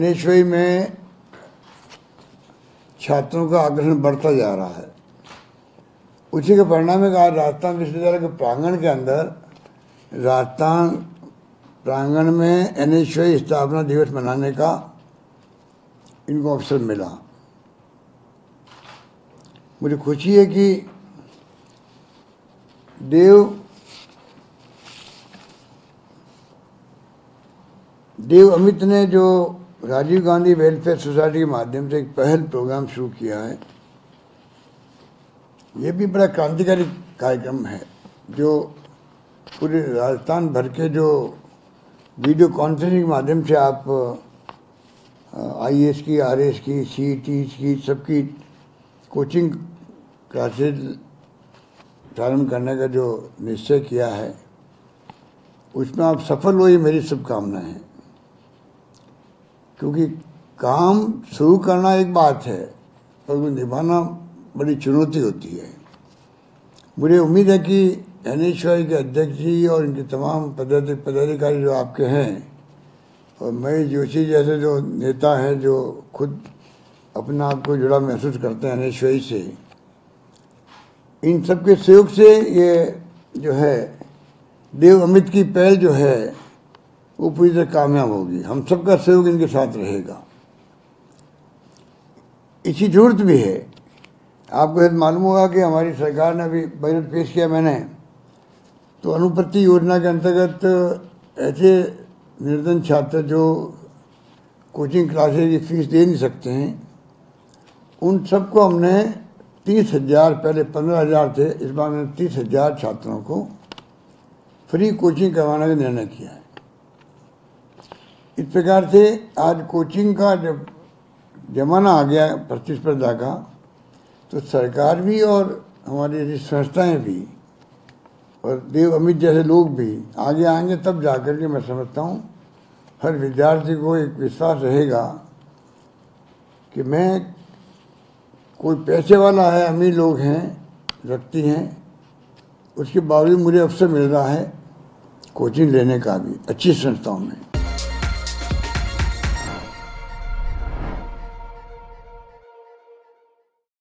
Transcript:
भुवनेश्वरी में छात्रों का आकर्षण बढ़ता जा रहा है। उसी के परिणाम में आज राजस्थान विश्वविद्यालय के प्रांगण के अंदर राजस्थान प्रांगण में एनेश्वरी स्थापना दिवस मनाने का इनको अवसर मिला। मुझे खुशी है कि देव देव अमित ने जो राजीव गांधी वेलफेयर सोसाइटी के माध्यम से एक पहल प्रोग्राम शुरू किया है। ये भी बड़ा क्रांतिकारी कार्यक्रम है, जो पूरे राजस्थान भर के जो वीडियो कॉन्फ्रेंसिंग के माध्यम से आप आईएएस की आरएस की सी टी की, सबकी कोचिंग क्लासेज प्रारंभ करने का जो निश्चय किया है, उसमें आप सफल हो, ये मेरी शुभकामनाएँ हैं। क्योंकि काम शुरू करना एक बात है, पर निभाना बड़ी चुनौती होती है। मुझे उम्मीद है कि एन के अध्यक्ष जी और इनके तमाम पदाधिकारी जो आपके हैं, और महेश जोशी जैसे जो नेता हैं जो खुद अपने आप को जुड़ा महसूस करते हैं एन से, इन सबके सहयोग से ये जो है, देव अमित की पहल जो है वो पूरी तरह कामयाब होगी। हम सबका सहयोग इनके साथ रहेगा। इसी ज़रूरत भी है। आपको यदि मालूम होगा कि हमारी सरकार ने अभी बजट पेश किया मैंने तो अनुपति योजना के अंतर्गत ऐसे निर्धन छात्र जो कोचिंग क्लासेज की फ़ीस दे नहीं सकते हैं, उन सबको हमने तीस हज़ार, पहले पंद्रह हज़ार थे, इस बार मैंने तीस हज़ार छात्रों को फ्री कोचिंग करवाने का निर्णय किया है। इस प्रकार से आज कोचिंग का जब जमाना आ गया प्रतिस्पर्धा का तो सरकार भी और हमारी संस्थाएँ भी और देव अमित जैसे लोग भी आगे आएँगे तब जाकर के मैं समझता हूँ, हर विद्यार्थी को एक विश्वास रहेगा कि मैं कोई पैसे वाला है, अमीर लोग हैं रखती हैं, उसके बावजूद मुझे अवसर मिल रहा है कोचिंग लेने का भी, अच्छी संस्थाओं में।